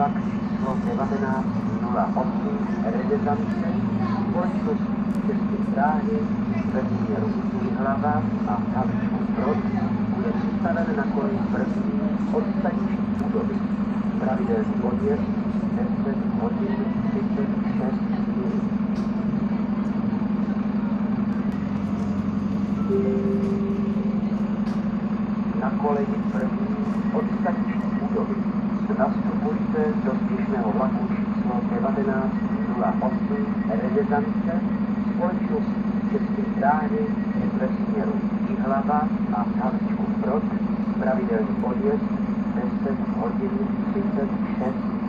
vlak číslo 1908 Redezance společnosti České dráhy ve směru Jihlava a Kaličku Brod bude přistaven na kolej první od staniční budovy. Pravidelný odjezd 10 hodin 36 minut. Na koleji první od staniční budovy nastupujte do spěšného vlaku číslo 1908 Redezance společnosti České dráhy ve směru Jihlava a Kaličku Brod pravidelný odjezd 10 hodin 36